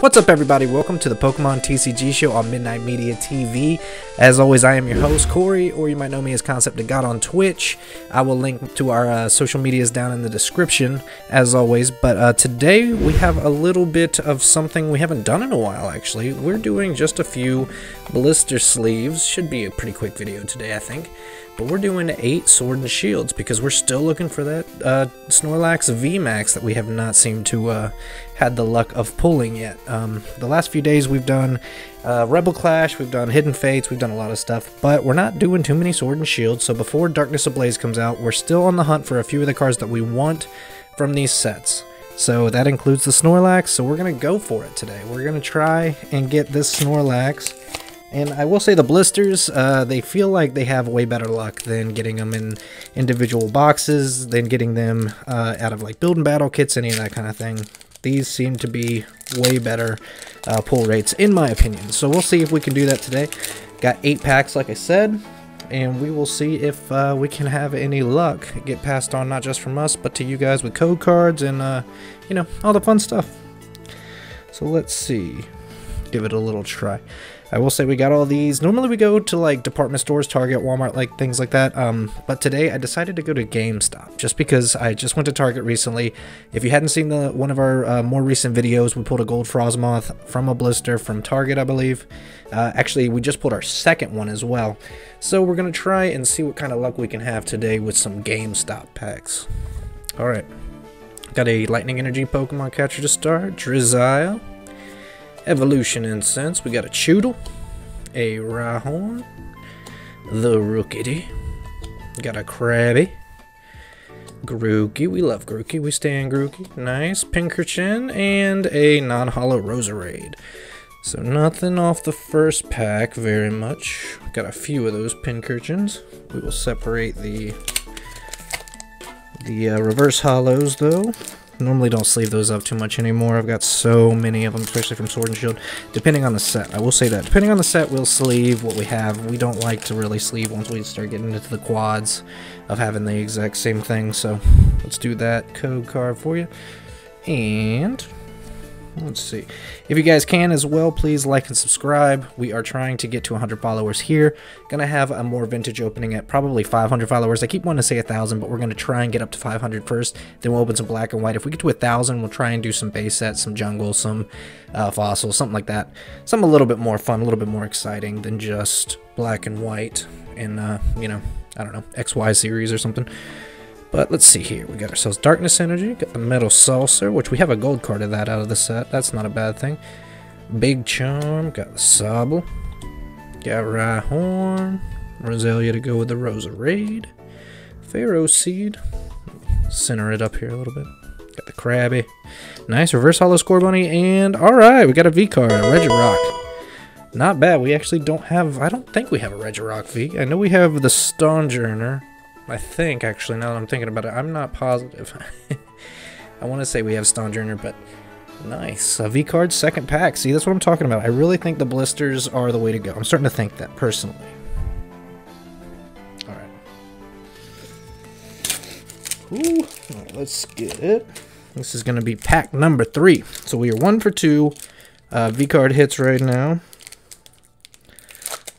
What's up, everybody? Welcome to the Pokemon TCG show on Midnight Media TV. As always, I am your host, Corey, or you might know me as Concept the God on Twitch. I will link to our uh, social medias down in the description, as always. But uh, today we have a little bit of something we haven't done in a while, actually. We're doing just a few blister sleeves. Should be a pretty quick video today, I think. But we're doing 8 Sword and Shields because we're still looking for that uh, Snorlax VMAX that we have not seemed to uh, had the luck of pulling yet. Um, the last few days we've done uh, Rebel Clash, we've done Hidden Fates, we've done a lot of stuff, but we're not doing too many Sword and Shields, so before Darkness Ablaze comes out, we're still on the hunt for a few of the cards that we want from these sets. So that includes the Snorlax, so we're going to go for it today. We're going to try and get this Snorlax and I will say the blisters, uh, they feel like they have way better luck than getting them in individual boxes, than getting them uh, out of like build and battle kits, any of that kind of thing. These seem to be way better uh, pull rates, in my opinion. So we'll see if we can do that today. Got eight packs, like I said, and we will see if uh, we can have any luck get passed on, not just from us, but to you guys with code cards and, uh, you know, all the fun stuff. So let's see. Give it a little try. I will say we got all these. Normally we go to like department stores, Target, Walmart, like things like that. Um, but today I decided to go to GameStop just because I just went to Target recently. If you hadn't seen the one of our uh, more recent videos, we pulled a gold Frosmoth from a blister from Target, I believe. Uh, actually, we just pulled our second one as well. So we're gonna try and see what kind of luck we can have today with some GameStop packs. All right. Got a Lightning Energy Pokemon catcher to start, Drizzile. Evolution Incense. We got a Chewtle, a Rhyhorn, the Rookidee, got a Krabby, Grookey. We love Grookey. We stand Grookey. Nice. Pinkerton and a non-hollow Roserade. So nothing off the first pack very much. Got a few of those Pinkertons. We will separate the the uh, reverse hollows though. Normally don't sleeve those up too much anymore. I've got so many of them, especially from Sword and Shield. Depending on the set, I will say that. Depending on the set, we'll sleeve what we have. We don't like to really sleeve once we start getting into the quads of having the exact same thing. So let's do that code card for you. And Let's see. If you guys can as well, please like and subscribe. We are trying to get to 100 followers here. Gonna have a more vintage opening at probably 500 followers. I keep wanting to say a 1,000, but we're gonna try and get up to 500 first. Then we'll open some black and white. If we get to 1,000, we'll try and do some base sets, some jungle, some uh, fossils, something like that. Something a little bit more fun, a little bit more exciting than just black and white in, uh, you know, I don't know, XY series or something. But let's see here. We got ourselves Darkness Energy, got the Metal Saucer, which we have a gold card of that out of the set. That's not a bad thing. Big Charm, got the Sobble. Got Rhyhorn. Roselia to go with the Roserade. Pharaoh Seed. Center it up here a little bit. Got the Krabby. Nice reverse hollow Scorbunny, And alright, we got a V card, Regirock. Not bad. We actually don't have, I don't think we have a Regirock V. I know we have the Stonjourner. I think, actually, now that I'm thinking about it, I'm not positive. I want to say we have Stonjourner, but nice. A V-card, second pack. See, that's what I'm talking about. I really think the blisters are the way to go. I'm starting to think that, personally. Alright. Ooh, right, let's get it. This is going to be pack number three. So we are one for two uh, V-card hits right now.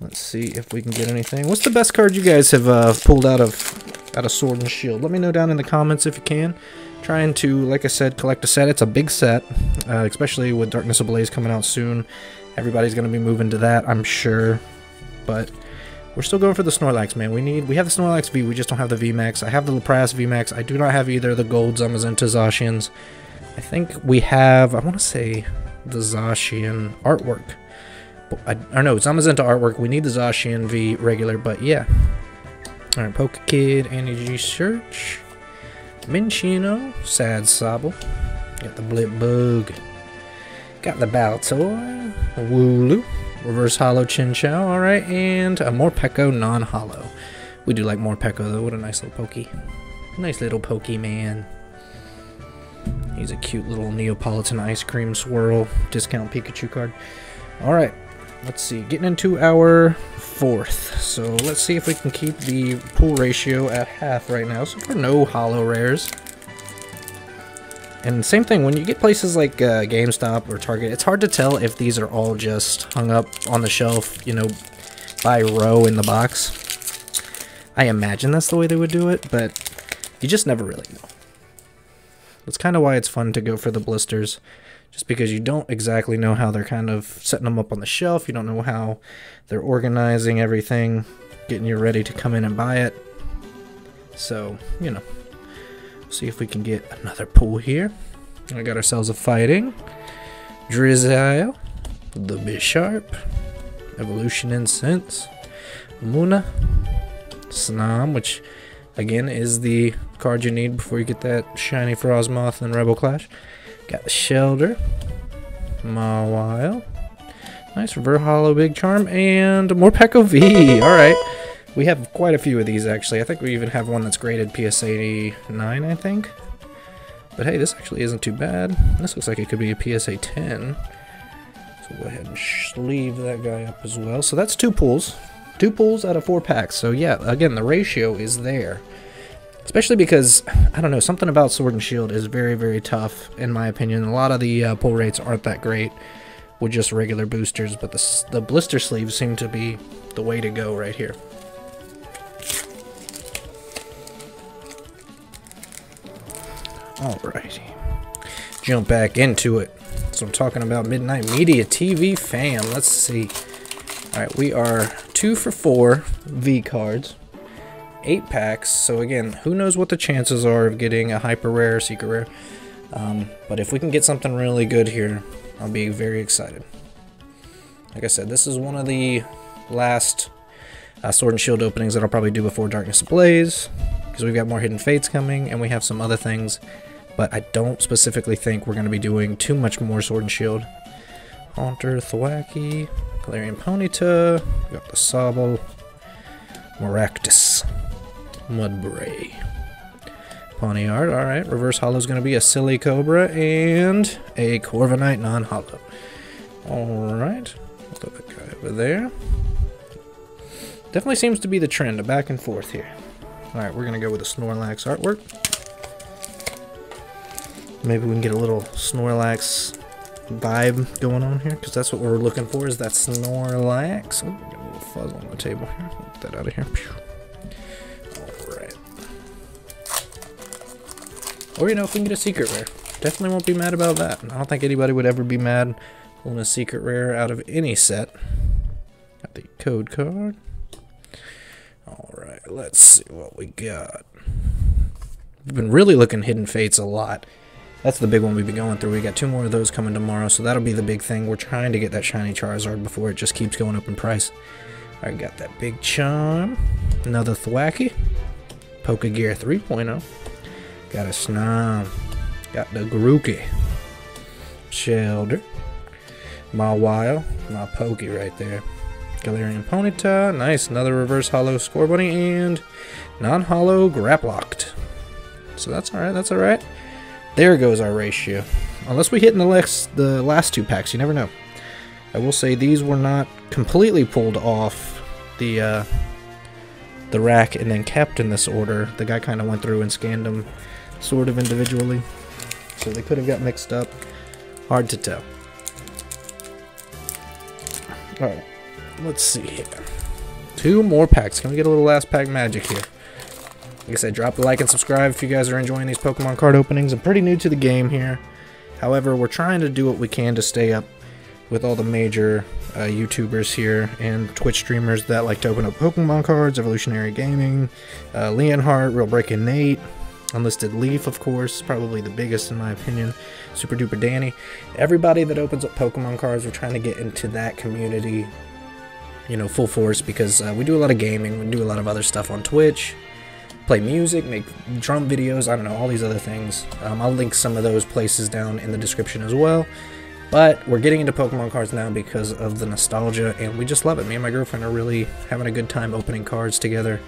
Let's see if we can get anything. What's the best card you guys have uh, pulled out of out of Sword and Shield? Let me know down in the comments if you can. Trying to, like I said, collect a set. It's a big set, uh, especially with Darkness Ablaze coming out soon. Everybody's going to be moving to that, I'm sure. But we're still going for the Snorlax, man. We need, we have the Snorlax V, we just don't have the VMAX. I have the Lapras VMAX. I do not have either the gold Zamazenta Zacians. I think we have, I want to say, the Zacian artwork. I, I don't know, Zamazenta artwork. We need the Zacian V regular, but yeah. Alright, Kid, Energy Search. Minccino, Sad Sobble. Got the Blipbug. Got the Baltoy. Wooloo. Reverse Hollow Chinchou, alright, and a Morpeko non-hollow. We do like Morpeko though, what a nice little pokey. Nice little Pokemon. He's a cute little Neapolitan ice cream swirl discount Pikachu card. Alright, let's see, getting into our fourth. So let's see if we can keep the pull ratio at half right now. So for no hollow rares. And same thing, when you get places like uh, GameStop or Target, it's hard to tell if these are all just hung up on the shelf, you know, by row in the box. I imagine that's the way they would do it, but you just never really know. That's kind of why it's fun to go for the blisters, just because you don't exactly know how they're kind of setting them up on the shelf. You don't know how they're organizing everything, getting you ready to come in and buy it. So, you know, see if we can get another pull here. We got ourselves a fighting. Drizzile, the Bisharp, Evolution Incense, Munna, Snom, which again is the card you need before you get that shiny Frosmoth and Rebel Clash. Got the Shelter, Mawile, nice Reverse Hollow Big Charm, and Morpeko V. Alright. We have quite a few of these actually. I think we even have one that's graded PSA 9, I think. But hey, this actually isn't too bad. This looks like it could be a PSA 10. So go ahead and sleeve that guy up as well. So that's two pulls. Two pulls out of four packs. So yeah, again, the ratio is there. Especially because, I don't know, something about Sword and Shield is very, very tough, in my opinion. A lot of the uh, pull rates aren't that great with just regular boosters, but the, the blister sleeves seem to be the way to go right here. Alrighty. Jump back into it. So I'm talking about Midnight Media TV fam. Let's see. Alright, we are two for four V cards. Eight packs. So again, who knows what the chances are of getting a hyper rare, secret rare. Um, but if we can get something really good here, I'll be very excited. Like I said, this is one of the last uh, Sword and Shield openings that I'll probably do before Darkness Ablaze. Because we've got more Hidden Fates coming, and we have some other things but I don't specifically think we're going to be doing too much more Sword and Shield. Haunter, Thwackey, Galarian Ponyta, we got the Sobble, Maractus, Mudbray, Pawniard, alright, Reverse Hollow is going to be a Silicobra, and a Corviknight non-hollow. Alright, put that guy over there. Definitely seems to be the trend, a back and forth here. Alright, we're going to go with the Snorlax artwork. Maybe we can get a little Snorlax vibe going on here, because that's what we're looking for, is that Snorlax. Oh, got a little fuzz on the table here. Get that out of here. Alright. Or, you know, if we can get a secret rare. Definitely won't be mad about that. I don't think anybody would ever be mad pulling a secret rare out of any set. Got the code card. Alright, let's see what we got. We've been really looking Hidden Fates a lot. That's the big one we've been going through. We got two more of those coming tomorrow, so that'll be the big thing. We're trying to get that shiny Charizard before it just keeps going up in price. I got that big charm. Another Thwackey. Pokegear 3.0. Got a Snom. Got the Grookey. my Mawile. My Pokey right there. Galarian Ponyta. Nice. Another reverse hollow Scorbunny. And non-hollow Grapploct. So that's alright. That's alright. There goes our ratio. Unless we hit in the last, the last two packs, you never know. I will say these were not completely pulled off the uh, the rack and then kept in this order. The guy kind of went through and scanned them sort of individually. So they could have got mixed up. Hard to tell. Alright, let's see here. Two more packs. Can we get a little last pack magic here? Like I said, drop a like and subscribe if you guys are enjoying these Pokemon card openings. I'm pretty new to the game here. However, we're trying to do what we can to stay up with all the major uh, YouTubers here and Twitch streamers that like to open up Pokemon cards, Evolutionary Gaming, uh, Leonhart, Real Breaking Nate, Unlisted Leaf, of course, probably the biggest in my opinion, Super Duper Danny. Everybody that opens up Pokemon cards, we're trying to get into that community, you know, full force because uh, we do a lot of gaming, we do a lot of other stuff on Twitch, play music, make drum videos, I don't know, all these other things. Um, I'll link some of those places down in the description as well. But we're getting into Pokemon cards now because of the nostalgia, and we just love it. Me and my girlfriend are really having a good time opening cards together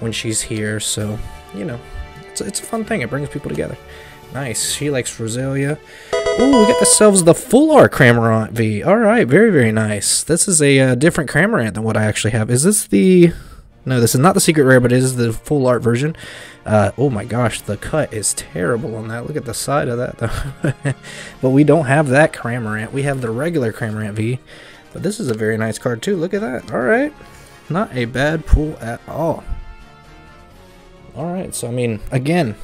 when she's here, so, you know, it's, it's a fun thing. It brings people together. Nice. She likes Roselia. Ooh, we got ourselves the full art Cramorant V. Alright, very, very nice. This is a uh, different Cramorant than what I actually have. Is this the No, this is not the secret rare, but it is the full art version. Uh, oh my gosh, the cut is terrible on that. Look at the side of that, though. but we don't have that Cramorant. We have the regular Cramorant V. But this is a very nice card, too. Look at that. All right. Not a bad pull at all. All right, so I mean, again,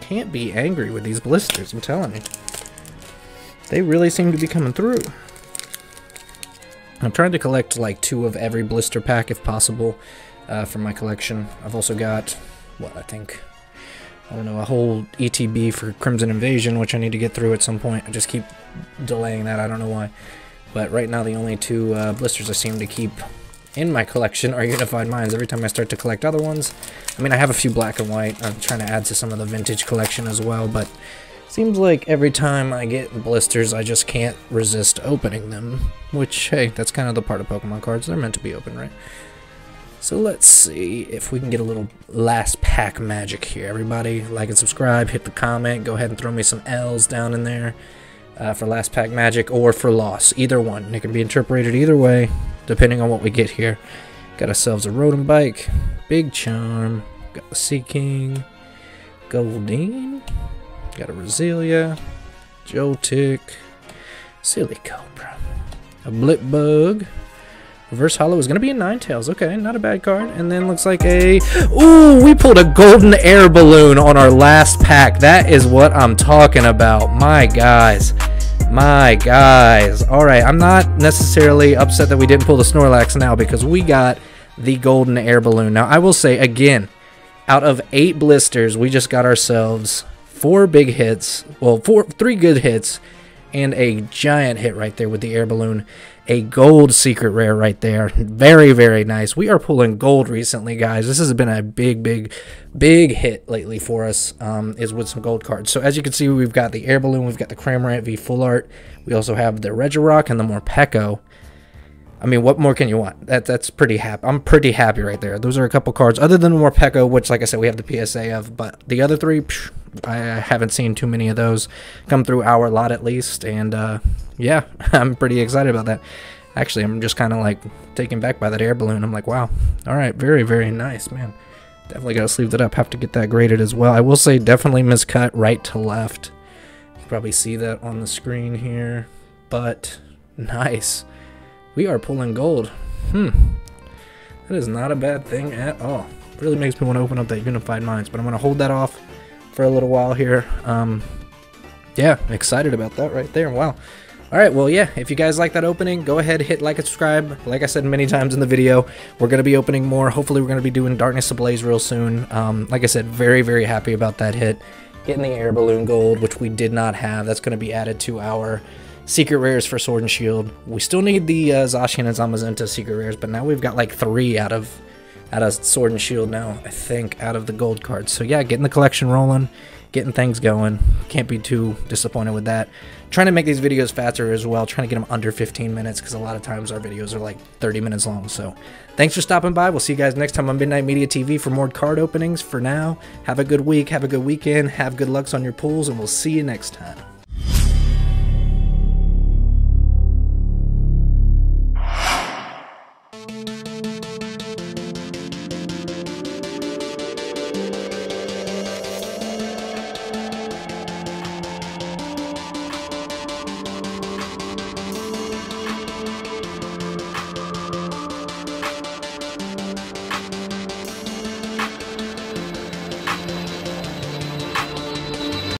can't be angry with these blisters, I'm telling you. They really seem to be coming through. I'm trying to collect like two of every blister pack if possible uh, from my collection. I've also got, what I think, I don't know, a whole ETB for Crimson Invasion, which I need to get through at some point. I just keep delaying that, I don't know why. But right now the only two uh, blisters I seem to keep in my collection are Unified Minds. Every time I start to collect other ones, I mean, I have a few black and white. I'm trying to add to some of the vintage collection as well, but seems like every time I get blisters, I just can't resist opening them. Which, hey, that's kind of the part of Pokemon cards. They're meant to be open, right? So let's see if we can get a little last pack magic here. Everybody, like and subscribe, hit the comment, go ahead and throw me some L's down in there uh, for last pack magic or for loss. Either one. It can be interpreted either way, depending on what we get here. Got ourselves a Rotom Bike, Big Charm, got the Seaking, Goldeen, got a Roselia, Joltik, Silicobra, a Blipbug, Reverse Hollow is going to be a Ninetales. Okay, not a bad card. And then looks like a... Ooh, we pulled a golden air balloon on our last pack. That is what I'm talking about. My guys. My guys. All right, I'm not necessarily upset that we didn't pull the Snorlax now because we got the golden air balloon. Now, I will say, again, out of eight blisters, we just got ourselves four big hits. Well, four, three good hits and a giant hit right there with the air balloon a gold secret rare right there. Very, very nice. We are pulling gold recently, guys. This has been a big, big, big hit lately for us, um, is with some gold cards. So as you can see, we've got the Air Balloon, we've got the Cramorant V Full Art. We also have the Regirock and the Morpeko. I mean, what more can you want? That That's pretty happy. I'm pretty happy right there. Those are a couple cards, other than Morpeko, which, like I said, we have the PSA of. But the other three, psh, I haven't seen too many of those come through our lot at least. And uh, yeah, I'm pretty excited about that. Actually, I'm just kind of like taken back by that air balloon. I'm like, wow. All right, very, very nice, man. Definitely got to sleeve that up. Have to get that graded as well. I will say definitely miscut right to left. You probably see that on the screen here. But nice. We are pulling gold. Hmm. That is not a bad thing at all. Really makes me want to open up that Unified Minds. But I'm going to hold that off for a little while here. Um, yeah, excited about that right there. Wow. Alright, well, yeah, if you guys like that opening, go ahead, hit like and subscribe. Like I said many times in the video, we're going to be opening more. Hopefully, we're going to be doing Darkness Ablaze real soon. Um, like I said, very, very happy about that hit. Getting the Air Balloon Gold, which we did not have. That's going to be added to our secret rares for Sword and Shield. We still need the uh, Zacian and Zamazenta secret rares, but now we've got like three out of out of Sword and Shield now, I think, out of the gold cards. So yeah, getting the collection rolling getting things going. Can't be too disappointed with that. Trying to make these videos faster as well, trying to get them under 15 minutes because a lot of times our videos are like 30 minutes long. So thanks for stopping by. We'll see you guys next time on Midnight Media TV for more card openings. For now, have a good week, have a good weekend, have good lucks on your pools, and we'll see you next time.